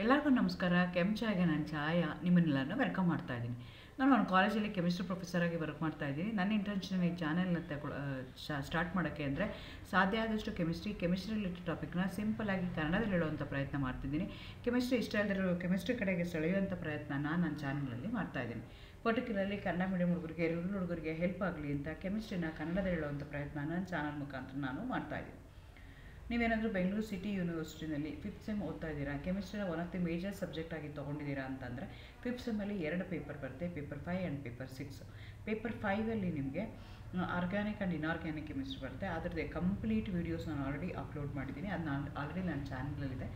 ಎಲ್ಲರಿಗೂ ನಮಸ್ಕಾರ. ಕೆಂಚಾಗೆ ನಾನು ಛಾಯ ನಿಮ್ಮನ್ನೆಲ್ಲರನ್ನ ವೆಲ್ಕಮ್ ಮಾಡ್ತಾ ಇದ್ದೀನಿ. ನಾನು ಒಂದು ಕಾಲೇಜಲ್ಲಿ ಕೆಮಿಸ್ಟ್ರಿ ಪ್ರೊಫೆಸರ್ ಆಗಿ ವರ್ಕ್ ಮಾಡ್ತಾ ಇದ್ದೀನಿ. ನನ್ನ ಇಂಟೆನ್ಷನ್ ಈ ಚಾನೆಲ್ನ ತಗೊಳ ಸ್ಟಾರ್ಟ್ ಮಾಡೋಕ್ಕೆ ಅಂದರೆ ಸಾಧ್ಯ ಆದಷ್ಟು ಕೆಮಿಸ್ಟ್ರಿ ಕೆಮಿಸ್ಟ್ರಿ ರಿಲೇಟೆಡ್ ಟಾಪಿಕ್ನ ಸಿಂಪಲ್ ಆಗಿ ಕನ್ನಡದಲ್ಲಿ ಹೇಳುವಂಥ ಪ್ರಯತ್ನ ಮಾಡ್ತಿದ್ದೀನಿ. ಕೆಮಿಸ್ಟ್ರಿ ಇಷ್ಟ ಇಲ್ಲದಿರೋ ಕೆಮಿಸ್ಟ್ರಿ ಕಡೆಗೆ ಸೆಳೆಯುವಂಥ ಪ್ರಯತ್ನ ನನ್ನ ಮಾಡ್ತಾ ಇದ್ದೀನಿ. ಪರ್ಟಿಕ್ಯುಲರ್ಲಿ ಕನ್ನಡ ಮೀಡಿಯಂ ಹುಡುಗರಿಗೆ ಹುಡುಗರಿಗೆ ಹೆಲ್ಪ್ ಆಗಲಿ ಅಂತ ಕೆಮಿಸ್ಟ್ರಿನ ಕನ್ನಡದಲ್ಲಿ ಹೇಳುವಂಥ ಪ್ರಯತ್ನ ನನ್ನ ಚಾನಲ್ ಮುಖಾಂತರ ನಾನು ಮಾಡ್ತಾ ಇದ್ದೀನಿ. ನೀವೇನಾದರೂ ಬೆಂಗಳೂರು ಸಿಟಿ ಯೂನಿವರ್ಸಿಟಿನಲ್ಲಿ ಫಿಫ್ತ್ ಸೆಮ್ ಓದ್ತಾ ಇದ್ದೀರಾ? ಕೆಮಿಸ್ಟ್ರಿನ one of the major subject ಆಗಿ ತೊಗೊಂಡಿದ್ದೀರಾ ಅಂತಂದರೆ, ಫಿಫ್ತ್ ಸೆಮ್ಮಲ್ಲಿ ಎರಡು ಪೇಪರ್ ಬರುತ್ತೆ, paper five and paper six. Paper ಫೈವಲ್ಲಿ ನಿಮಗೆ ಆರ್ಗ್ಯಾನಿಕ್ ಆ್ಯಂಡ್ ಇನ್ಆರ್ಗ್ಯಾನಿಕ್ ಕೆಮಿಸ್ಟ್ರಿ ಬರುತ್ತೆ. ಅದರದ್ದೇ ಕಂಪ್ಲೀಟ್ ವೀಡಿಯೋಸ್ ನಾನು ಆಲ್ರೆಡಿ ಅಪ್ಲೋಡ್ ಮಾಡಿದ್ದೀನಿ. ಅದು ನಾನು ಆಲ್ರೆಡಿ ನನ್ನ ಚಾನಲಲ್ಲಿದೆ.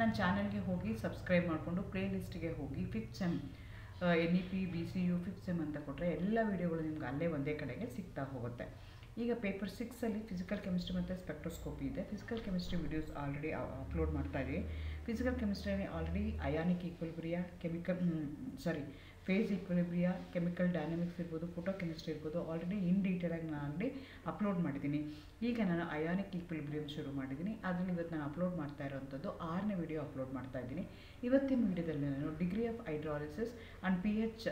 ನನ್ನ ಚಾನಲ್ಗೆ ಹೋಗಿ ಸಬ್ಸ್ಕ್ರೈಬ್ ಮಾಡಿಕೊಂಡು ಪ್ಲೇ ಲಿಸ್ಟ್ಗೆ ಹೋಗಿ fifth sem N E P, B C U, fifth sem ಅಂತ ಕೊಟ್ಟರೆ ಎಲ್ಲ ವೀಡಿಯೋಗಳು ನಿಮ್ಗೆ ಅಲ್ಲೇ ಒಂದೇ ಕಡೆಗೆ ಸಿಗ್ತಾ ಹೋಗುತ್ತೆ. ಈಗ ಪೇಪರ್ ಸಿಕ್ಸಲ್ಲಿ ಫಿಸಿಕಲ್ ಕೆಮಿಸ್ಟ್ರಿ ಮತ್ತು ಸ್ಪೆಕ್ಟ್ರೋಸ್ಕೋಪಿ ಇದೆ. Physical chemistry videos already upload ಮಾಡ್ತಾ ಇದ್ದೀವಿ. Physical ಕೆಮಿಸ್ಟ್ರಿಯಲ್ಲಿ already ionic equilibria chemical sorry phase equilibria chemical dynamics ಇರ್ಬೋದು ಫೋಟೋ ಕೆಮಿಸ್ಟ್ರಿ ಇರ್ಬೋದು ಆಲ್ರೆಡಿ ಇನ್ ಡೀಟೇಲಾಗಿ ನಾನು ಆಲ್ರೆಡಿ ಅಪ್ಲೋಡ್ ಮಾಡಿದ್ದೀನಿ. ಈಗ ನಾನು ಅಯಾನಿಕ್ ಈಕ್ವಲಿಬ್ರಿಯಮ್ ಶುರು ಮಾಡಿದ್ದೀನಿ. ಅದರಲ್ಲಿ ಇವತ್ತು ನಾನು ಅಪ್ಲೋಡ್ ಮಾಡ್ತಾ ಇರೋವಂಥದ್ದು ಆರನೇ ವಿಡಿಯೋ ಅಪ್ಲೋಡ್ ಮಾಡ್ತಾ ಇದ್ದೀನಿ. ಇವತ್ತಿನ ವಿಡಿಯೋದಲ್ಲಿ ನಾನು degree of hydrolysis and p H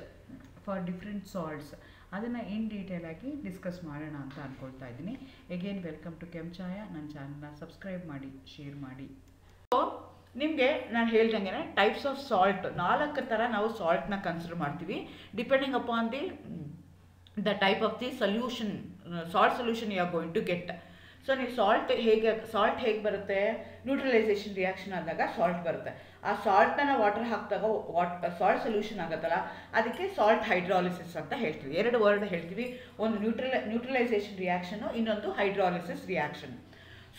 for different salts ಅದನ್ನು ಇನ್ ಡೀಟೇಲ್ ಆಗಿ ಡಿಸ್ಕಸ್ ಮಾಡೋಣ ಅಂತ ಅಂದ್ಕೊಳ್ತಾ ಇದ್ದೀನಿ. ಎಗೇನ್ ವೆಲ್ಕಮ್ ಟು ಕೆಂಚಾಯ ನನ್ನ ಚಾನಲ್ನ ಸಬ್ಸ್ಕ್ರೈಬ್ ಮಾಡಿ ಶೇರ್ ಮಾಡಿ. ನಿಮಗೆ ನಾನು ಹೇಳ್ದಂಗೆ ಟೈಪ್ಸ್ ಆಫ್ ಸಾಲ್ಟ್ ನಾಲ್ಕು ಥರ ನಾವು ಸಾಲ್ಟ್ನ ಕನ್ಸಿಡರ್ ಮಾಡ್ತೀವಿ. Depending upon the the type of the solution salt solution you are going to get so ನೀವು ಸಾಲ್ಟ್ ಹೇಗೆ ಸಾಲ್ಟ್ ಹೇಗೆ ಬರುತ್ತೆ? ನ್ಯೂಟ್ರಲೈಸೇಷನ್ ರಿಯಾಕ್ಷನ್ ಆದಾಗ ಸಾಲ್ಟ್ ಬರುತ್ತೆ. ಆ ಸಾಲ್ಟ್ನ ವಾಟರ್ ಹಾಕಿದಾಗ ವಾಟ್ ಸಾಲ್ಟ್ ಸೊಲ್ಯೂಷನ್ ಆಗುತ್ತಲ್ಲ? ಅದಕ್ಕೆ ಸಾಲ್ಟ್ ಹೈಡ್ರಾಲಿಸಿಸ್ ಅಂತ ಹೇಳ್ತೀವಿ. ಎರಡು ವರ್ಡ್ ಹೇಳ್ತೀವಿ. ಒಂದು ನ್ಯೂಟ್ರಲ್ ನ್ಯೂಟ್ರಲೈಸೇಷನ್ ರಿಯಾಕ್ಷನು ಇನ್ನೊಂದು hydrolysis reaction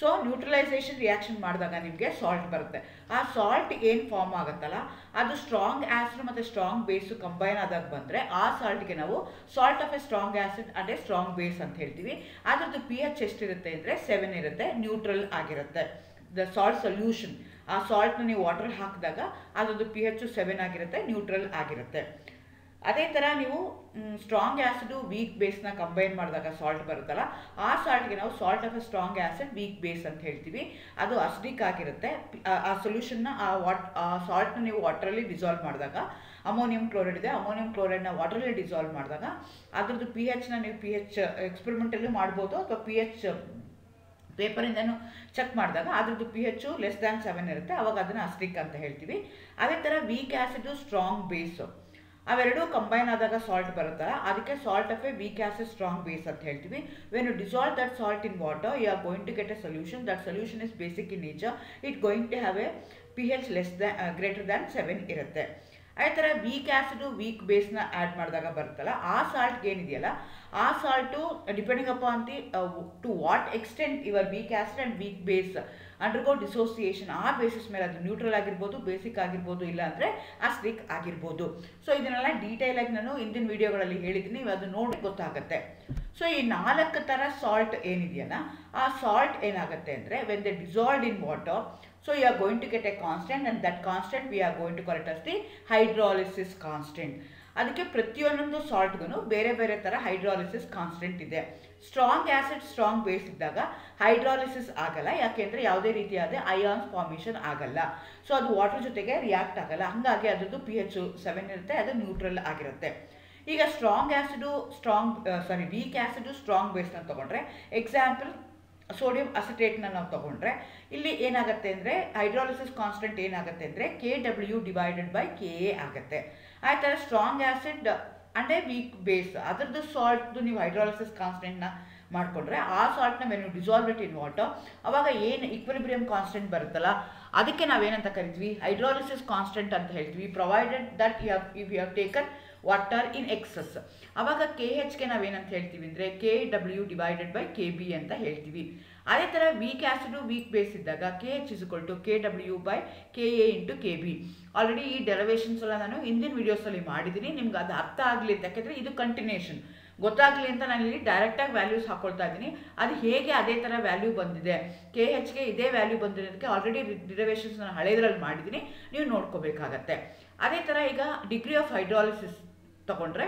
so neutralisation reaction ಮಾಡಿದಾಗ ನಿಮಗೆ ಸಾಲ್ಟ್ ಬರುತ್ತೆ. ಆ ಸಾಲ್ಟ್ ಏನು ಫಾರ್ಮ್ ಆಗುತ್ತಲ್ಲ? ಅದು ಸ್ಟ್ರಾಂಗ್ ಆ್ಯಸಿಡ್ ಮತ್ತು ಸ್ಟ್ರಾಂಗ್ ಬೇಸು ಕಂಬೈನ್ ಆದಾಗ ಬಂದರೆ ಆ ಸಾಲ್ಟ್ಗೆ ನಾವು salt of a strong acid ಅದೇ ಸ್ಟ್ರಾಂಗ್ ಬೇಸ್ ಅಂತ ಹೇಳ್ತೀವಿ. ಅದರದ್ದು ಪಿ ಎಚ್ ಎಷ್ಟಿರುತ್ತೆ ಅಂದರೆ ಸೆವೆನ್ ಇರುತ್ತೆ ನ್ಯೂಟ್ರಲ್ ಆಗಿರುತ್ತೆ. ದ ಸಾಲ್ಟ್ ಸೊಲ್ಯೂಷನ್ ಆ ಸಾಲ್ಟ್ನ ನೀವು ವಾಟ್ರಲ್ಲಿ ಹಾಕಿದಾಗ ಅದರದ್ದು ಪಿ ಎಚ್ ಸೆವೆನ್ ಆಗಿರುತ್ತೆ ನ್ಯೂಟ್ರಲ್ ಆಗಿರುತ್ತೆ. ಅದೇ ಥರ ನೀವು ಸ್ಟ್ರಾಂಗ್ ಆ್ಯಸಿಡು ವೀಕ್ ಬೇಸ್ನ ಕಂಬೈನ್ ಮಾಡಿದಾಗ ಸಾಲ್ಟ್ ಬರುತ್ತಲ್ಲ, ಆ ಸಾಲ್ಟ್ಗೆ ನಾವು salt of a strong acid weak base ಅಂತ ಹೇಳ್ತೀವಿ. ಅದು ಅಸಿಡಿಕ್ ಆಗಿರುತ್ತೆ. ಆ ಸೊಲ್ಯೂಷನ್ನ ಆ ವಾಟ್ ಆ ಸಾಲ್ಟ್ನ ನೀವು ವಾಟ್ರಲ್ಲಿ ಡಿಸಾಲ್ವ್ ಮಾಡಿದಾಗ ಅಮೋನಿಯಂ ಕ್ಲೋರೈಡ್ ಇದೆ. ಅಮೋನಿಯಂ ಕ್ಲೋರೈಡ್ನ ವಾಟ್ರಲ್ಲಿ ಡಿಸಾಲ್ವ್ ಮಾಡಿದಾಗ, ಅದ್ರದ್ದು ಪಿ ಹೆಚ್ನ ನೀವು ಪಿ ಎಚ್ ಎಕ್ಸ್ಪೆರಿಮೆಂಟಲ್ಲೂ ಮಾಡ್ಬೋದು ಅಥವಾ ಪಿ ಎಚ್ ಪೇಪರಿಂದನೂ ಚೆಕ್ ಮಾಡಿದಾಗ, ಅದ್ರದ್ದು P H less than seven ಇರುತ್ತೆ. ಅವಾಗ ಅದನ್ನು ಅಸ್ಟಿಕ್ ಅಂತ ಹೇಳ್ತೀವಿ. ಅದೇ ಥರ ವೀಕ್ ಆ್ಯಸಿಡು ಸ್ಟ್ರಾಂಗ್ ಬೇಸು ಅವೆರಡೂ ಕಂಬೈನ್ ಆದಾಗ ಸಾಲ್ಟ್ ಬರುತ್ತಲ್ಲ ಅದಕ್ಕೆ salt of a weak acid strong base ಅಂತ ಹೇಳ್ತೀವಿ. When you dissolve that salt in water you are going to get a solution that solution is basic in nature it going to have a p H less than greater than seven ಇರುತ್ತೆ. ಅದೇ ಥರ weak acid weak ಬೇಸ್ನ add ಮಾಡಿದಾಗ ಬರುತ್ತಲ್ಲ, ಆ ಸಾಲ್ಟ್ಗೆ ಏನಿದೆಯಲ್ಲ, ಆ salt depending upon the to what extent your weak acid and weak base undergo dissociation ಆ ಬೇಸಿಸ್ ಮೇಲೆ ಅದು ನ್ಯೂಟ್ರಲ್ ಆಗಿರ್ಬೋದು ಬೇಸಿಕ್ ಆಗಿರ್ಬೋದು, ಇಲ್ಲ ಅಂದರೆ ಅಸ್ಟಿಕ್ ಆಗಿರ್ಬೋದು. ಸೊ ಇದನ್ನೆಲ್ಲ ಡೀಟೇಲಾಗಿ ನಾನು ಹಿಂದಿನ ವೀಡಿಯೋಗಳಲ್ಲಿ ಹೇಳಿದ್ದೀನಿ ಅದು ನೋಡಿ ಗೊತ್ತಾಗುತ್ತೆ. ಸೊ ಈ ನಾಲ್ಕು ಥರ ಸಾಲ್ಟ್ ಏನಿದೆಯಲ್ಲ, ಆ ಸಾಲ್ಟ್ ಏನಾಗುತ್ತೆ ಅಂದರೆ when they dissolved in water so you are going to get a constant and that constant we are going to correct as the hydrolysis constant ಅದಕ್ಕೆ ಪ್ರತಿಯೊಂದೊಂದು ಸಾಲ್ಟ್ಗೂ ಬೇರೆ ಬೇರೆ ಥರ ಹೈಡ್ರಾಲಿಸಿಸ್ ಕಾನ್ಸ್ಟೆಂಟ್ ಇದೆ. ಸ್ಟ್ರಾಂಗ್ ಆ್ಯಸಿಡ್ ಸ್ಟ್ರಾಂಗ್ ಬೇಸ್ ಇದ್ದಾಗ hydrolysis ಆಗಲ್ಲ, ಯಾಕೆಂದರೆ ಯಾವುದೇ ರೀತಿಯಾದ ಅಯಾನ್ಸ್ ಫಾರ್ಮೇಷನ್ ಆಗಲ್ಲ. ಸೊ, ಅದು ವಾಟರ್ ಜೊತೆಗೆ ರಿಯಾಕ್ಟ್ ಆಗಲ್ಲ. ಹಾಗಾಗಿ ಅದರದ್ದು ಪಿ ಎಚ್ ಸೆವೆನ್ ಇರುತ್ತೆ, ಅದು ನ್ಯೂಟ್ರಲ್ ಆಗಿರುತ್ತೆ. ಈಗ strong acid strong sorry weak acid strong ಬೇಸ್ನ ತೊಗೊಂಡ್ರೆ ಎಕ್ಸಾಂಪಲ್ ಸೋಡಿಯಂ ಅಸಿಟೇಟ್ನ ನಾವು ತೊಗೊಂಡ್ರೆ, ಇಲ್ಲಿ ಏನಾಗುತ್ತೆ ಅಂದರೆ, ಹೈಡ್ರಾಲಿಸಿಸ್ ಕಾನ್ಸ್ಟೆಂಟ್ ಏನಾಗುತ್ತೆ ಅಂದರೆ K W divided by K A ಆಗುತ್ತೆ. ಆ strong acid and a weak base ಅದರದ್ದು ಸಾಲ್ಟ್ದು ನೀವು ಹೈಡ್ರಾಲಿಸಿಸ್ ಕಾನ್ಸ್ಟೆಂಟ್ನ ಮಾಡಿಕೊಂಡ್ರೆ ಆ ಸಾಲ್ಟ್ನ when you dissolve it in water ಅವಾಗ ಏನು ಇಕ್ವಿಲಿಬ್ರಿಯಂ ಕಾನ್ಸ್ಟೆಂಟ್ ಬರುತ್ತಲ್ಲ, ಅದಕ್ಕೆ ನಾವೇನಂತ ಕರಿತೀವಿ ಹೈಡ್ರಾಲಿಸಿಸ್ ಕಾನ್ಸ್ಟೆಂಟ್ ಅಂತ ಹೇಳ್ತೀವಿ. Provided that you have if you have taken water in excess. ಅವಾಗ ಕೆ ಹೆಚ್ಗೆ ನಾವೇನಂತ ಹೇಳ್ತೀವಿ ಅಂದರೆ K W divided by K B ಅಂತ ಹೇಳ್ತೀವಿ. ಅದೇ ಥರ ವೀಕ್ ಆ್ಯಸಿಡು ವೀಕ್ ಬೇಸ್ ಇದ್ದಾಗ K H equal to K W by K A into K B already ಈ ಡೆರವೇಷನ್ಸ್ ಎಲ್ಲ ನಾನು ಹಿಂದಿನ ವೀಡಿಯೋಸಲ್ಲಿ ಮಾಡಿದ್ದೀನಿ. ನಿಮ್ಗೆ ಅದು ಅರ್ಥ ಆಗಲಿ ಅಂತ ಯಾಕೆಂದರೆ ಇದು ಕಂಟಿನ್ಯೂಷನ್ ಗೊತ್ತಾಗಲಿ ಅಂತ ನಾನು ಇಲ್ಲಿ ಡೈರೆಕ್ಟಾಗಿ ವ್ಯಾಲ್ಯೂಸ್ ಹಾಕೊಳ್ತಾ ಇದ್ದೀನಿ. ಅದು ಹೇಗೆ ಅದೇ ಥರ ವ್ಯಾಲ್ಯೂ ಬಂದಿದೆ? ಕೆ ಹೆಚ್ಗೆ ಇದೇ ವ್ಯಾಲ್ಯೂ ಬಂದಿರೋದಕ್ಕೆ ಆಲ್ರೆಡಿ ಡಿರವೇಷನ್ಸ್ ನಾನು ಹಳೆಯದ್ರಲ್ಲಿ ಮಾಡಿದ್ದೀನಿ. ನೀವು ನೋಡ್ಕೋಬೇಕಾಗತ್ತೆ. ಅದೇ ಥರ ಈಗ ಡಿಗ್ರಿ ಆಫ್ ಹೈಡ್ರಾಲಿಸಿಸ್ ತಗೊಂಡ್ರೆ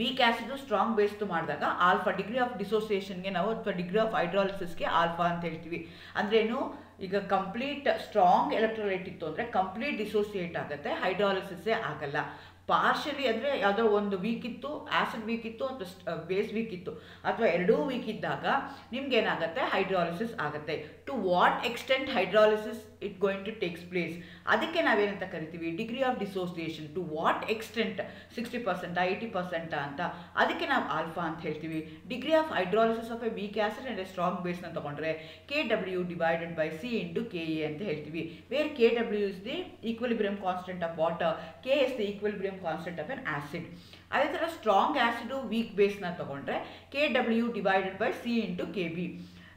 ವೀಕ್ ಆ್ಯಸಿಡ್ ಸ್ಟ್ರಾಂಗ್ ಬೇಸ್ದು ಮಾಡಿದಾಗ ಆಲ್ಫಾ, ಡಿಗ್ರಿ ಆಫ್ ಡಿಸೋಸಿಯೇಷನ್ಗೆ ನಾವು ಅಥವಾ ಡಿಗ್ರಿ ಆಫ್ ಹೈಡ್ರಾಲಿಸಿಸ್ಗೆ ಆಲ್ಫಾ ಅಂತ ಹೇಳ್ತೀವಿ. ಅಂದ್ರೇನು ಈಗ ಕಂಪ್ಲೀಟ್ ಸ್ಟ್ರಾಂಗ್ ಎಲೆಕ್ಟ್ರೋಲೈಟ್ ಇತ್ತು ಅಂದರೆ ಕಂಪ್ಲೀಟ್ ಡಿಸೋಸಿಯೇಟ್ ಆಗುತ್ತೆ, ಹೈಡ್ರಾಲಿಸಿಸೇ ಆಗಲ್ಲ. ಪಾರ್ಷಲಿ ಅಂದರೆ ಯಾವುದೋ ಒಂದು ವೀಕ್ ಇತ್ತು ಆ್ಯಸಿಡ್ ವೀಕ್ ಇತ್ತು ಅಥವಾ ಬೇಸ್ ವೀಕ್ ಇತ್ತು. ಅಥವಾ ಎರಡೂ ವೀಕ್ ಇದ್ದಾಗ ನಿಮ್ಗೆ ಏನಾಗುತ್ತೆ ಹೈಡ್ರಾಲಿಸಿಸ್ ಆಗುತ್ತೆ. To what extent hydrolysis it going to takes place ಅದಕ್ಕೆ ನಾವೇನಂತ ಕರಿತೀವಿ? Degree of dissociation to what extent sixty ಪರ್ಸೆಂಟಾ eighty ಪರ್ಸೆಂಟಾ ಅಂತ. ಅದಕ್ಕೆ ನಾವು ಆಲ್ಫಾ ಅಂತ ಹೇಳ್ತೀವಿ. Degree of hydrolysis of a weak acid and a strong ಬೇಸ್ನ ತಗೊಂಡ್ರೆ K W divided by C into K A ಅಂತ ಹೇಳ್ತೀವಿ. Where K W is the equilibrium constant of water K S the equilibrium constant of an acid ಅದೇ ಥರ strong acid weak ಬೇಸ್ನ ತಗೊಂಡ್ರೆ K W divided by C into K B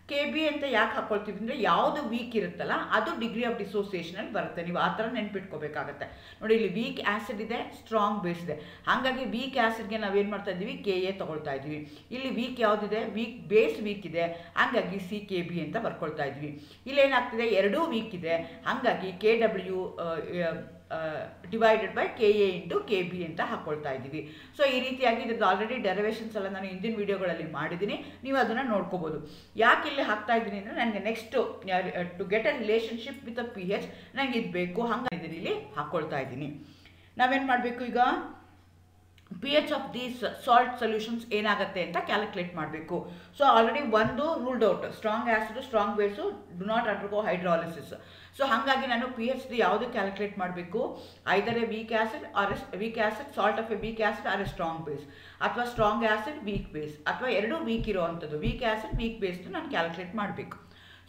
K B ಅಂತ ಯಾಕೆ ಹಾಕ್ಕೊಳ್ತೀವಿ ಅಂದರೆ ಯಾವುದು ವೀಕ್ ಇರುತ್ತಲ್ಲ, ಅದು ಡಿಗ್ರಿ ಆಫ್ ಡಿಸೋಸಿಯೇಷನಲ್ಲಿ ಬರುತ್ತೆ. ನೀವು ಆ ಥರ ನೆನ್ಪಿಟ್ಕೋಬೇಕಾಗತ್ತೆ. ನೋಡಿ, ಇಲ್ಲಿ ವೀಕ್ ಆ್ಯಸಿಡ್ ಇದೆ ಸ್ಟ್ರಾಂಗ್ ಬೇಸ್ ಇದೆ. ಹಾಗಾಗಿ ವೀಕ್ ಆ್ಯಸಿಡ್ಗೆ ನಾವೇನು ಮಾಡ್ತಾ ಇದ್ದೀವಿ? ಕೆ ಎ ತೊಗೊಳ್ತಾ ಇದ್ವಿ ಇಲ್ಲಿ ವೀಕ್ ಯಾವುದಿದೆ? ವೀಕ್ ಬೇಸ್ ವೀಕ್ ಇದೆ. ಹಾಗಾಗಿ ಸಿ ಕೆ ಬಿ ಅಂತ ಬರ್ಕೊಳ್ತಾ ಇದ್ವಿ ಇಲ್ಲೇನಾಗ್ತಿದೆ ಎರಡೂ ವೀಕ್ ಇದೆ. ಹಾಗಾಗಿ K W divided by K A into K B ಅಂತ ಹಾಕ್ಕೊಳ್ತಾ ಇದ್ದೀವಿ. ಸೊ ಈ ರೀತಿಯಾಗಿ ಇದ್ರದ್ದು ಆಲ್ರೆಡಿ ಡೆರವೇಷನ್ಸ್ ಎಲ್ಲ ನಾನು ಹಿಂದಿನ ವೀಡಿಯೋಗಳಲ್ಲಿ ಮಾಡಿದ್ದೀನಿ. ನೀವು ಅದನ್ನು ನೋಡ್ಕೋಬೋದು. ಯಾಕೆ ಇಲ್ಲಿ ಹಾಕ್ತಾ ಇದ್ದೀನಿ ಅಂದರೆ ನನಗೆ next to get a relationship with a p H ನನಗೆ ಇದು ಬೇಕು. ಹಂಗಾಗಿ ಇಲ್ಲಿ ಹಾಕ್ಕೊಳ್ತಾ ಇದ್ದೀನಿ. ನಾವೇನು ಮಾಡಬೇಕು ಈಗ? P H of these salt solutions ಏನಾಗುತ್ತೆ ಅಂತ ಕ್ಯಾಲ್ಕುಲೇಟ್ ಮಾಡಬೇಕು. ಸೊ ಆಲ್ರೆಡಿ ಒಂದು ruled out strong acid strong base do not undergo hydrolysis so ಹಾಗಾಗಿ ನಾನು ಪಿ ಎಚ್ ಡಿ ಯಾವುದು ಕ್ಯಾಲ್ಕುಲೇಟ್ ಮಾಡಬೇಕು? Either a weak acid or as weak acid salt of a weak acid or a strong base ಅಥವಾ strong acid weak base ಅಥವಾ ಎರಡೂ weak ಇರೋವಂಥದ್ದು. Weak acid weak ಬೇಸ್ದು ನಾನು ಕ್ಯಾಲ್ಕುಲೇಟ್ ಮಾಡಬೇಕು.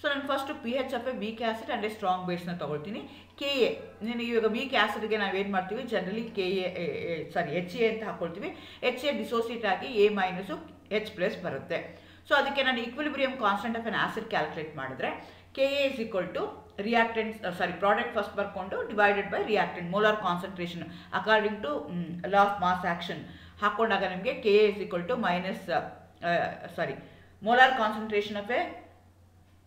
ಸೊ ನಾನು first P H of a weak acid and a strong ಬೇಸ್ನ ತೊಗೊಳ್ತೀನಿ. K A ನಿನಗೆ ಇವಾಗ ವೀಕ್ ಆ್ಯಸಿಡ್ಗೆ ನಾವೇನು ಮಾಡ್ತೀವಿ? Generally K A sorry H A ಅಂತ ಹಾಕ್ಕೊಳ್ತೀವಿ ಎಚ್ ಎ ಡಿಸೋಸಿಯೇಟ್ ಆಗಿ ಎ ಮೈನಸು ಎಚ್ ಪ್ಲಸ್ ಬರುತ್ತೆ. ಸೊ ಅದಕ್ಕೆ ನಾನು equilibrium constant of an acid calculate ಮಾಡಿದ್ರೆ K A is equal to reactant sorry product first ಬರ್ಕೊಂಡು divided by reactant molar concentration according to law of mass action ಹಾಕೊಂಡಾಗ ನಿಮಗೆ K A is equal to minus sorry molar concentration of A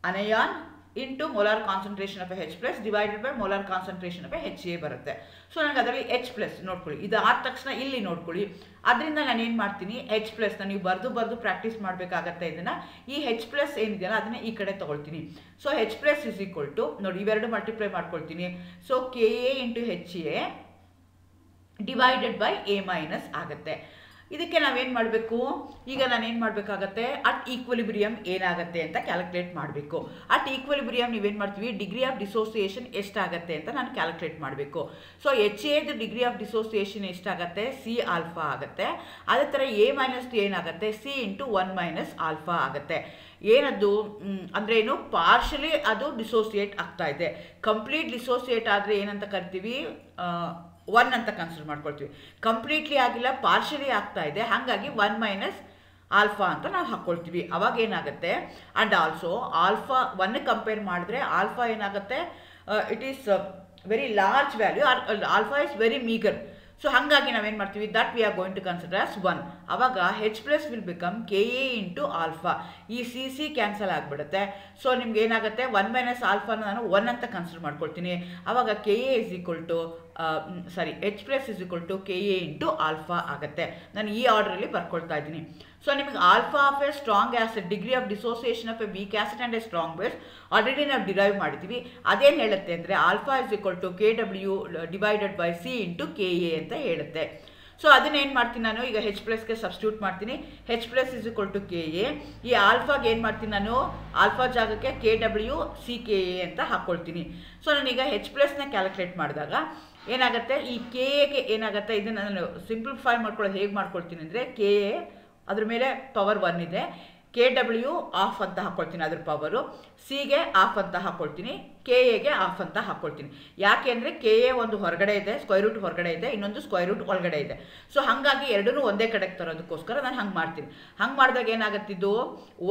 anion into molar concentration of H plus divided by molar concentration of H A ಬರುತ್ತೆ. So ನನಗೆ ಅದರಲ್ಲಿ H plus ನೋಡ್ಕೊಳ್ಳಿ. ಇದು ಆದ ತಕ್ಷಣ ಇಲ್ಲಿ ನೋಡ್ಕೊಳ್ಳಿ. ಅದರಿಂದ ನಾನು ಏನು ಮಾಡ್ತೀನಿ? ಎಚ್ ಪ್ಲಸ್ನ ನೀವು ಬರೆದು ಬರೆದು ಪ್ರಾಕ್ಟೀಸ್ ಮಾಡಬೇಕಾಗತ್ತೆ ಇದನ್ನು. ಈ ಹೆಚ್ ಪ್ಲಸ್ ಏನಿದೆಯಲ್ಲ ಅದನ್ನ ಈ ಕಡೆ ತೊಗೊಳ್ತೀನಿ. So H plus is equal to ನೋಡಿ ಇವೆರಡು ಮಲ್ಟಿಪ್ಲೈ ಮಾಡ್ಕೊಳ್ತೀನಿ. So K A into H A divided by A minus ಆಗುತ್ತೆ. ಇದಕ್ಕೆ ನಾವೇನು ಮಾಡಬೇಕು? ಈಗ ನಾನು ಏನು ಮಾಡಬೇಕಾಗತ್ತೆ? ಅಟ್ ಈಕ್ವಲಿಬ್ರಿಯಮ್ ಏನಾಗುತ್ತೆ ಅಂತ ಕ್ಯಾಲ್ಕುಲೇಟ್ ಮಾಡಬೇಕು. ಅಟ್ ಈಕ್ವಲಿಬ್ರಿಯಮ್ ನೀವೇನು ಮಾಡ್ತೀವಿ? ಡಿಗ್ರಿ ಆಫ್ ಡಿಸೋಸಿಯೇಷನ್ ಎಷ್ಟಾಗತ್ತೆ ಅಂತ ನಾನು ಕ್ಯಾಲ್ಕುಲೇಟ್ ಮಾಡಬೇಕು. ಸೊ ಎಚ್ ಎದು ಡಿಗ್ರಿ ಆಫ್ ಡಿಸೋಸಿಯೇಷನ್ ಎಷ್ಟಾಗತ್ತೆ? ಸಿ ಆಲ್ಫಾ ಆಗುತ್ತೆ. ಅದೇ ಥರ ಎ ಮೈನಸ್ ಏನಾಗುತ್ತೆ? C into one minus alpha ಆಗುತ್ತೆ. ಏನದು ಅಂದರೆ ಏನು? ಪಾರ್ಷಲಿ ಅದು ಡಿಸೋಸಿಯೇಟ್ ಆಗ್ತಾ ಇದೆ. ಕಂಪ್ಲೀಟ್ ಡಿಸೋಸಿಯೇಟ್ ಆದರೆ ಏನಂತ ಕರಿತೀವಿ? ಒನ್ ಅಂತ ಕನ್ಸಿಡರ್ ಮಾಡ್ಕೊಳ್ತೀವಿ. ಕಂಪ್ಲೀಟ್ಲಿ ಆಗಿಲ್ಲ ಪಾರ್ಷಲಿ ಆಗ್ತಾ ಇದೆ. ಹಾಗಾಗಿ ಒನ್ ಮೈನಸ್ ಆಲ್ಫಾ ಅಂತ ನಾವು ಹಾಕ್ಕೊಳ್ತೀವಿ ಅವಾಗ ಏನಾಗುತ್ತೆ? And also alpha one compare ಮಾಡಿದ್ರೆ ಆಲ್ಫಾ ಏನಾಗುತ್ತೆ? It is very large value alpha is very meagre so ಹಾಗಾಗಿ ನಾವೇನು ಮಾಡ್ತೀವಿ? That we are going to consider as one ಅವಾಗ H plus will become K A into alpha ಈ C C cancel ಆಗಿಬಿಡುತ್ತೆ. So ನಿಮ್ಗೆ ಏನಾಗುತ್ತೆ? One minus ಆಲ್ಫಾನ ನಾನು one ಅಂತ ಕನ್ಸಿಡರ್ ಮಾಡ್ಕೊಳ್ತೀನಿ. ಅವಾಗ K A is equal to sorry H plus is equal to K A into alpha ಆಗುತ್ತೆ. ನಾನು ಈ ಆರ್ಡ್ರಲ್ಲಿ ಬರ್ಕೊಳ್ತಾ ಇದ್ದೀನಿ. ಸೊ ನಿಮಗೆ alpha of a strong acid degree of dissociation of a weak acid and a strong base already ನಾವು derive ಮಾಡಿದ್ದೀವಿ ಅದೇನು ಹೇಳುತ್ತೆ ಅಂದರೆ alpha is equal to K W divided by C into K A ಅಂತ ಹೇಳುತ್ತೆ. So ಅದನ್ನೇನು ಮಾಡ್ತೀನಿ ನಾನು? ಈಗ ಹೆಚ್ ಪ್ಲಸ್ಗೆ ಸಬ್ಸ್ಟ್ಯೂಟ್ ಮಾಡ್ತೀನಿ. H plus is equal to K A ಈ ಆಲ್ಫಾಗೆ ಏನು ಮಾಡ್ತೀನಿ ನಾನು? ಆಲ್ಫಾ ಜಾಗಕ್ಕೆ K W C K A ಅಂತ ಹಾಕ್ಕೊಳ್ತೀನಿ ಸೊ ನಾನೀಗ ಹೆಚ್ ಪ್ಲಸ್ನ ಕ್ಯಾಲ್ಕುಲೇಟ್ ಮಾಡಿದಾಗ ಏನಾಗುತ್ತೆ? ಈ ಕೆ ಎಗೆ ಏನಾಗುತ್ತೆ? ಇದನ್ನು ನಾನು ಸಿಂಪ್ಲಿಫೈ ಮಾಡ್ಕೊಳ್ಳೋದು ಹೇಗೆ ಮಾಡ್ಕೊಳ್ತೀನಿ ಅಂದರೆ ಕೆ ಎ ಅದ್ರ ಮೇಲೆ ಪವರ್ ಒನ್ ಇದೆ. ಕೆ ಡಬ್ಲ್ಯೂ ಆಫ್ ಅಂತ ಹಾಕ್ಕೊಳ್ತೀನಿ ಅದ್ರ ಪವರು ಸಿಗೆ ಆಫ್ ಅಂತ ಹಾಕ್ಕೊಳ್ತೀನಿ ಕೆ ಎಗೆ ಆಫ್ ಅಂತ ಹಾಕ್ಕೊಳ್ತೀನಿ ಯಾಕೆ ಅಂದರೆ ಕೆ ಎ ಒಂದು ಹೊರಗಡೆ ಇದೆ ಸ್ಕ್ವೈರ್ ರೂಟ್ ಹೊರಗಡೆ ಇದೆ, ಇನ್ನೊಂದು ಸ್ಕ್ವೈರ್ ರೂಟ್ ಒಳಗಡೆ ಇದೆ. ಸೊ ಹಾಗಾಗಿ ಎರಡೂ ಒಂದೇ ಕಡೆಗೆ ತರೋದಕ್ಕೋಸ್ಕರ ನಾನು ಹಂಗೆ ಮಾಡ್ತೀನಿ. ಹಂಗೆ ಮಾಡಿದಾಗ ಏನಾಗುತ್ತಿದ್ದು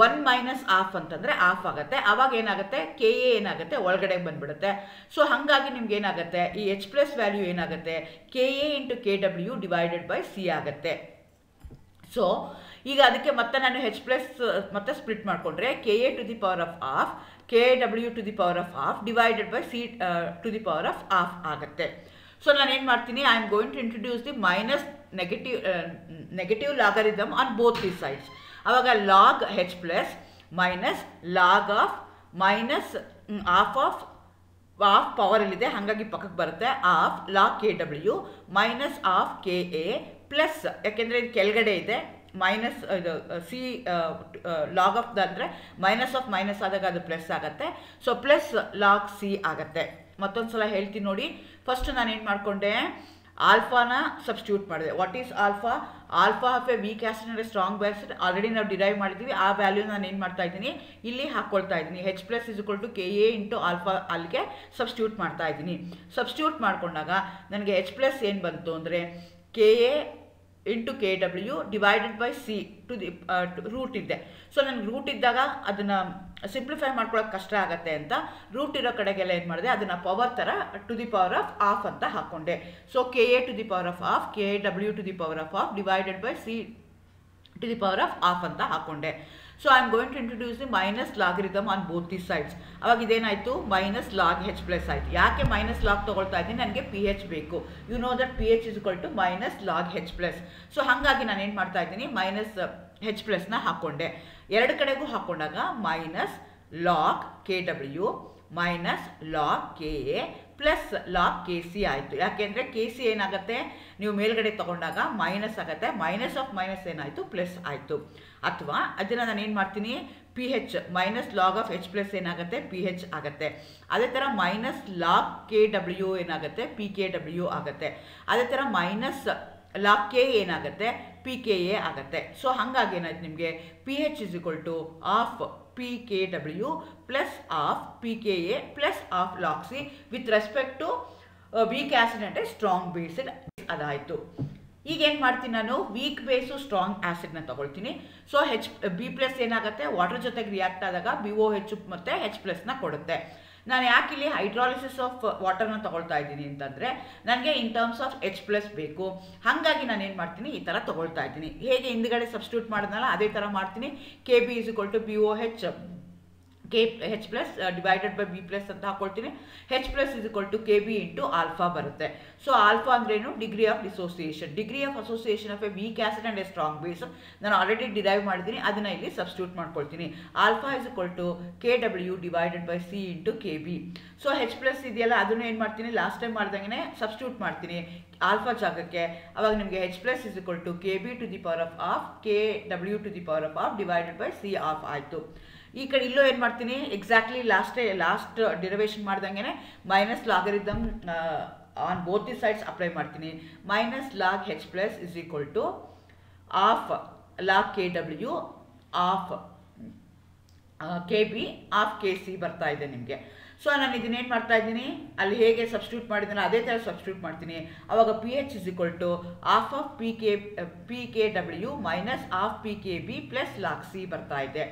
ಒನ್ ಮೈನಸ್ ಆಫ್ ಅಂತಂದರೆ ಆಫ್ ಆಗುತ್ತೆ. ಆವಾಗ ಏನಾಗುತ್ತೆ? ಕೆ ಎ ಏನಾಗುತ್ತೆ? ಒಳಗಡೆ ಬಂದುಬಿಡುತ್ತೆ. ಸೊ ಹಾಗಾಗಿ ನಿಮ್ಗೆ ಏನಾಗುತ್ತೆ? ಈ ಎಚ್ ಪ್ಲಸ್ ವ್ಯಾಲ್ಯೂ ಏನಾಗುತ್ತೆ? K A into K W divided by C ಆಗುತ್ತೆ. ಸೊ ಈಗ ಅದಕ್ಕೆ ಮತ್ತೆ ನಾನು ಹೆಚ್ ಪ್ಲಸ್ ಮತ್ತೆ ಸ್ಪ್ಲಿಟ್ ಮಾಡಿಕೊಂಡ್ರೆ K A to the power of half K W to the power of half divided by C to the power of half ಆಗುತ್ತೆ. So ನಾನು ಏನು ಮಾಡ್ತೀನಿ? I am going to introduce the minus negative negative logarithm on both the sides ಆವಾಗ log H plus minus log of minus half half half ಪವರಲ್ಲಿದೆ ಹಾಗಾಗಿ ಪಕ್ಕಕ್ಕೆ ಬರುತ್ತೆ. Half log K W minus half K A plus ಯಾಕೆಂದರೆ ಇದು ಕೆಳಗಡೆ ಇದೆ. Minus ಇದು C log of ಅಂದರೆ ಮೈನಸ್ ಆಫ್ ಮೈನಸ್ ಆದಾಗ ಅದು ಪ್ಲಸ್ ಆಗುತ್ತೆ. ಸೊ ಪ್ಲಸ್ ಲಾಗ್ ಸಿ ಆಗುತ್ತೆ. ಮತ್ತೊಂದು ಸಲ ಹೇಳ್ತೀನಿ ನೋಡಿ. ಫಸ್ಟ್ ನಾನು ಏನು ಮಾಡಿಕೊಂಡೆ? ಆಲ್ಫಾನ ಸಬ್ಸ್ಟ್ಯೂಟ್ ಮಾಡಿದೆ. What is alpha alpha of a weak ಅಂದರೆ ಸ್ಟ್ರಾಂಗ್ ಬ್ಯಾಸಿಡ್ ಆಲ್ರೆಡಿ ನಾವು ಡಿರೈವ್ ಮಾಡಿದ್ದೀವಿ ಆ ವ್ಯಾಲ್ಯೂ ನಾನು ಏನು ಮಾಡ್ತಾ ಇದ್ದೀನಿ? ಇಲ್ಲಿ ಹಾಕ್ಕೊಳ್ತಾ ಇದ್ದೀನಿ. H plus is equal to K A into alpha ಅಲ್ಲಿಗೆ ಸಬ್ಸ್ಟ್ಯೂಟ್ ಮಾಡ್ತಾ ಇದ್ದೀನಿ. ಸಬ್ಸ್ಟ್ಯೂಟ್ ಮಾಡಿಕೊಂಡಾಗ ನನಗೆ ಹೆಚ್ ಪ್ಲಸ್ ಏನು ಬಂತು ಅಂದರೆ K A into K W divided by C to the root ಇದೆ. ಸೊ ನನಗೆ ರೂಟ್ ಇದ್ದಾಗ ಅದನ್ನು ಸಿಂಪ್ಲಿಫೈ ಮಾಡ್ಕೊಳ್ಳೋಕೆ ಕಷ್ಟ ಆಗುತ್ತೆ ಅಂತ ರೂಟ್ ಇರೋ ಕಡೆಗೆಲ್ಲ ಏನು ಮಾಡಿದೆ? ಅದನ್ನು ಪವರ್ ಥರ to the power of half ಅಂತ ಹಾಕ್ಕೊಂಡೆ so K A to the power of half K A W to the power of half divided by C to the power of half ಅಂತ ಹಾಕ್ಕೊಂಡೆ so I am going to introduce the minus logarithm on both the sides ಅವಾಗ ಇದೇನಾಯಿತು? Minus log H plus ಆಯಿತು. ಯಾಕೆ minus log ತೊಗೊಳ್ತಾ ಇದ್ದೀನಿ? ನನಗೆ P H ಬೇಕು. You know that P is equal to minus log H plus so ಹಾಗಾಗಿ ನಾನು ಏನು ಮಾಡ್ತಾ ಇದ್ದೀನಿ? ಮೈನಸ್ ಹೆಚ್ ಪ್ಲಸ್ನ ಹಾಕ್ಕೊಂಡೆ ಎರಡು ಕಡೆಗೂ ಹಾಕ್ಕೊಂಡಾಗ minus log K W minus log K A plus log K C ಆಯಿತು. ಯಾಕೆಂದರೆ ಕೆ ಸಿ ಏನಾಗುತ್ತೆ? ನೀವು ಮೇಲ್ಗಡೆ ತೊಗೊಂಡಾಗ ಮೈನಸ್ ಆಗುತ್ತೆ. ಮೈನಸ್ ಆಫ್ ಮೈನಸ್ ಏನಾಯಿತು? ಪ್ಲಸ್ ಆಯಿತು. ಅಥವಾ ಅದನ್ನು ನಾನು ಏನು ಮಾಡ್ತೀನಿ? P H minus log of H plus ಏನಾಗುತ್ತೆ? ಪಿ ಹೆಚ್ ಆಗುತ್ತೆ. ಅದೇ ಥರ ಮೈನಸ್ ಲಾಗ್ ಕೆ ಡಬ್ಲ್ಯೂ ಏನಾಗುತ್ತೆ? ಪಿ ಕೆ ಡಬ್ಲ್ಯೂ ಆಗುತ್ತೆ. ಅದೇ ಥರ ಮೈನಸ್ ಲಾಗ್ ಕೆ ಏನಾಗುತ್ತೆ? ಪಿ ಕೆ ಎ ಆಗುತ್ತೆ. ಸೊ ಹಾಗಾಗಿ ಏನಾಯ್ತು ನಿಮಗೆ? P H is equal to half P K W plus half P K A plus half log C with respect to weak acid ಅಂದರೆ strong based ಅದಾಯಿತು. ಈಗ ಏನು ಮಾಡ್ತೀನಿ ನಾನು? ವೀಕ್ ಬೇಸು ಸ್ಟ್ರಾಂಗ್ ಆ್ಯಸಿಡ್ನ ತೊಗೊಳ್ತೀನಿ. ಸೊ ಹೆಚ್ ಬಿ ಪ್ಲಸ್ ಏನಾಗುತ್ತೆ? Water ಜೊತೆಗೆ ರಿಯಾಕ್ಟ್ ಆದಾಗ ಬಿ ಓ ಹೆಚ್ ಮತ್ತು ಹೆಚ್ ಪ್ಲಸ್ನ ಕೊಡುತ್ತೆ. ನಾನು ಯಾಕೆ ಇಲ್ಲಿ ಹೈಡ್ರಾಲಿಸಿಸ್ ಆಫ್ ವಾಟರ್ನ ತೊಗೊಳ್ತಾ ಇದ್ದೀನಿ ಅಂತಂದರೆ, ನನಗೆ in terms of H plus ಬೇಕು. ಹಾಗಾಗಿ ನಾನು ಏನು ಮಾಡ್ತೀನಿ? ಈ ಥರ ತೊಗೊಳ್ತಾ ಇದ್ದೀನಿ. ಹೇಗೆ ಹಿಂದ್ಗಡೆ ಸಬ್ಸ್ಟ್ಯೂಟ್ ಮಾಡಿದ್ನಲ್ಲ, ಅದೇ ಥರ ಮಾಡ್ತೀನಿ. K B is equal to B O H K H plus divided by B plus ಅಂತ ಹಾಕೊಳ್ತೀನಿ. H plus is equal to K B into alpha ಬರುತ್ತೆ. ಸೊ ಆಲ್ಫಾ ಅಂದ್ರೇನು degree of dissociation degree of association of a weak acid and a strong base ನಾನು already derive ಮಾಡಿದ್ದೀನಿ. ಅದನ್ನು ಇಲ್ಲಿ substitute ಮಾಡ್ಕೊಳ್ತೀನಿ. Alpha is equal to K W divided by C into K B so H plus ಇದೆಯಲ್ಲ, ಅದನ್ನು ಏನು ಮಾಡ್ತೀನಿ? Last time ಮಾಡ್ದಂಗೆ ಸಬ್ಸ್ಟ್ಯೂಟ್ ಮಾಡ್ತೀನಿ. ಆಲ್ಫಾ ಜಾಗಕ್ಕೆ ಅವಾಗ ನಿಮಗೆ H plus is equal to K B to the power of half K W to the power of half divided by C half ಆಯಿತು. ಈ ಕಡೆ ಇಲ್ಲೂ ಏನು ಮಾಡ್ತೀನಿ? ಎಕ್ಸಾಕ್ಟ್ಲಿ ಲಾಸ್ಟೇ ಲಾಸ್ಟ್ ಡಿರವೇಷನ್ ಮಾಡ್ದಂಗೆ minus logarithm on both the sides apply ಮಾಡ್ತೀನಿ. Minus log H plus is equal to half log K W half K B half K C ಬರ್ತಾ ಇದೆ ನಿಮಗೆ. ಸೊ ನಾನು ಇದನ್ನೇನು ಮಾಡ್ತಾ ಇದ್ದೀನಿ? ಅಲ್ಲಿ ಹೇಗೆ ಸಬ್ಸ್ಟ್ಯೂಟ್ ಮಾಡಿದ್ದೀನಿ ಅದೇ ಥರ ಸಬ್ಸ್ಟ್ಯೂಟ್ ಮಾಡ್ತೀನಿ. ಆವಾಗ P H is equal to half of P K P K W minus half P K B plus log C ಬರ್ತಾ ಇದೆ.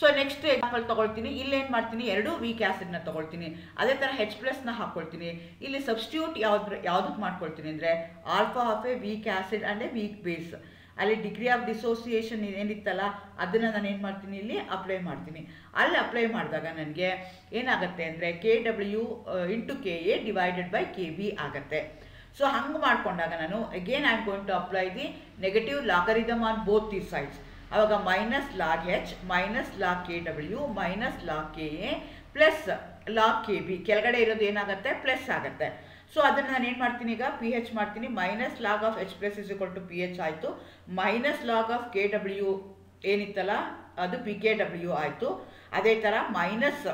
ಸೊ ನೆಕ್ಸ್ಟ್ ಎಕ್ಸಾಂಪಲ್ ತಗೊಳ್ತೀನಿ. ಇಲ್ಲಿ ಏನು ಮಾಡ್ತೀನಿ? ಎರಡು ವೀಕ್ ಆ್ಯಸಿಡ್ನ ತಗೊಳ್ತೀನಿ. ಅದೇ ಥರ ಹೆಚ್ ಪ್ಲಸ್ನ ಹಾಕ್ಕೊಳ್ತೀನಿ ಇಲ್ಲಿ ಸಬ್ಸ್ಟಿಟ್ಯೂಟ್ ಯಾವ್ದು ಯಾವುದಕ್ಕೆ ಮಾಡ್ಕೊಳ್ತೀನಿ ಅಂದರೆ alpha of a weak acid and a weak base ಅಲ್ಲಿ ಡಿಗ್ರಿ ಆಫ್ ಡಿಸೋಸಿಯೇಷನ್ ಏನಿತ್ತಲ್ಲ, ಅದನ್ನು ನಾನು ಏನು ಮಾಡ್ತೀನಿ? ಇಲ್ಲಿ ಅಪ್ಲೈ ಮಾಡ್ತೀನಿ. ಅಲ್ಲಿ ಅಪ್ಲೈ ಮಾಡಿದಾಗ ನನಗೆ ಏನಾಗುತ್ತೆ ಅಂದರೆ K W into K A divided by K B ಆಗುತ್ತೆ. ಸೊ ಹಂಗೆ ಮಾಡ್ಕೊಂಡಾಗ ನಾನು again I am going to apply the negative logarithm on both the sides ಅವಾಗ minus log H minus log K W minus log K A plus log K B ಕೆಳಗಡೆ ಇರೋದು ಏನಾಗುತ್ತೆ? Plus ಆಗುತ್ತೆ. So ಅದನ್ನು ನಾನು ಏನು ಮಾಡ್ತೀನಿ ಈಗ? ಪಿ ಹೆಚ್ ಮಾಡ್ತೀನಿ. Minus log of H plus is equal to P H ಆಯಿತು. Minus log of K W ಏನಿತ್ತಲ್ಲ? ಅದು ಪಿ ಕೆ ಡಬ್ಲ್ಯೂ ಆಯಿತು. ಅದೇ ಥರ ಮೈನಸ್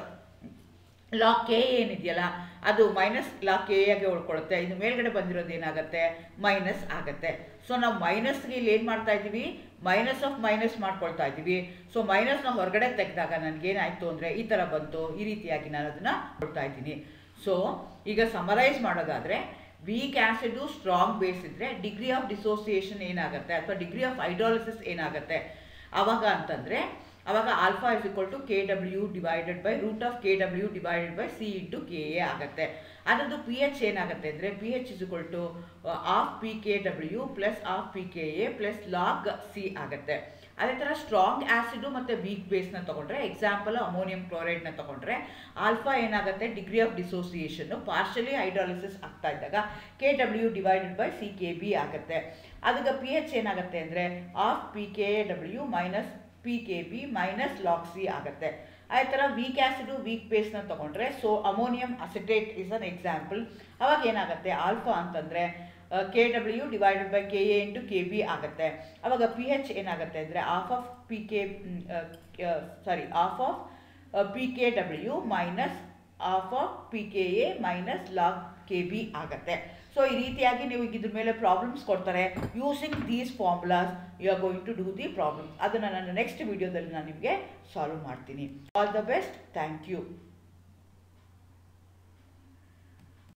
ಲಾಕ್ ಕೆ ಏನಿದೆಯಲ್ಲ, ಅದು ಮೈನಸ್ ಲಾ ಕೆ ಆಗಿ ಉಳ್ಕೊಳ್ಳುತ್ತೆ ಇದು ಮೇಲ್ಗಡೆ ಬಂದಿರೋದು ಏನಾಗುತ್ತೆ? ಮೈನಸ್ ಆಗುತ್ತೆ. ಸೊ ನಾವು ಮೈನಸ್ಗೆ ಇಲ್ಲಿ ಏನು ಮಾಡ್ತಾ ಇದ್ದೀವಿ? ಮೈನಸ್ ಆಫ್ ಮೈನಸ್ ಮಾಡ್ಕೊಳ್ತಾ ಇದ್ದೀವಿ. ಸೊ ಮೈನಸ್ನ ಹೊರಗಡೆ ತೆಗೆದಾಗ ನನಗೇನಾಯಿತು ಅಂದರೆ, ಈ ಥರ ಬಂತು. ಈ ರೀತಿಯಾಗಿ ನಾನು ಅದನ್ನು ಕೊಡ್ತಾ ಇದ್ದೀನಿ. ಸೊ ಈಗ ಸಮರೈಸ್ ಮಾಡೋದಾದರೆ ವೀಕ್ ಆ್ಯಸಿಡು ಸ್ಟ್ರಾಂಗ್ ಬೇಸ್ ಇದ್ದರೆ ಡಿಗ್ರಿ ಆಫ್ ಡಿಸೋಸಿಯೇಷನ್ ಏನಾಗುತ್ತೆ? ಅಥವಾ ಡಿಗ್ರಿ ಆಫ್ ಐಡಾಲಿಸಿಸ್ ಏನಾಗುತ್ತೆ? ಆವಾಗ ಅಂತಂದರೆ ಅವಾಗ alpha is equal to K W divided by root of K W divided by C into K A ಆಗುತ್ತೆ. ಅದರದ್ದು ಪಿ ಎಚ್ ಏನಾಗುತ್ತೆ ಅಂದರೆ P H is equal to half P K W plus half P K A plus log C ಆಗುತ್ತೆ. ಅದೇ ಥರ strong acid ಮತ್ತು weak ಬೇಸ್ನ ತೊಗೊಂಡ್ರೆ ಎಕ್ಸಾಂಪಲ್ ಅಮೋನಿಯಂ ಕ್ಲೋರೈಡ್ನ ತೊಗೊಂಡ್ರೆ ಆಲ್ಫಾ ಏನಾಗುತ್ತೆ? ಡಿಗ್ರಿ ಆಫ್ ಡಿಸೋಸಿಯೇಷನ್ನು ಪಾರ್ಷಲಿ ಹೈಡ್ರಾಲಿಸಿಸ್ ಆಗ್ತಾ ಇದ್ದಾಗ K W divided by C K B ಆಗುತ್ತೆ. ಅದಕ್ಕೆ ಪಿ ಎಚ್ ಏನಾಗುತ್ತೆ ಅಂದರೆ half P K W minus P K B minus log C ಆಗುತ್ತೆ. ಅದೇ ಥರ ವೀಕ್ ಆ್ಯಸಿಡು ವೀಕ್ ಬೇಸ್ನ ತೊಗೊಂಡ್ರೆ so ammonium acetate is an example ಅವಾಗ ಏನಾಗುತ್ತೆ? ಆಲ್ಫಾ ಅಂತಂದರೆ K W divided by K A into K B ಆಗುತ್ತೆ. ಅವಾಗ ಪಿ ಎಚ್ ಏನಾಗುತ್ತೆ ಅಂದರೆ half half P K sorry half of P K W minus half of P K A minus log K B ಆಗುತ್ತೆ. So ಈ ರೀತಿಯಾಗಿ ನೀವು ಇದರ ಮೇಲೆ ಪ್ರಾಬ್ಲಮ್ಸ್ ಕೊಡ್ತಾರೆ. Using these formulas you are going to do the problems ಅದನ್ನು ನಾನು next ವಿಡಿಯೋದಲ್ಲಿ ನಾನು ನಿಮಗೆ ಸಾಲ್ವ್ ಮಾಡ್ತೀನಿ. All the best thank you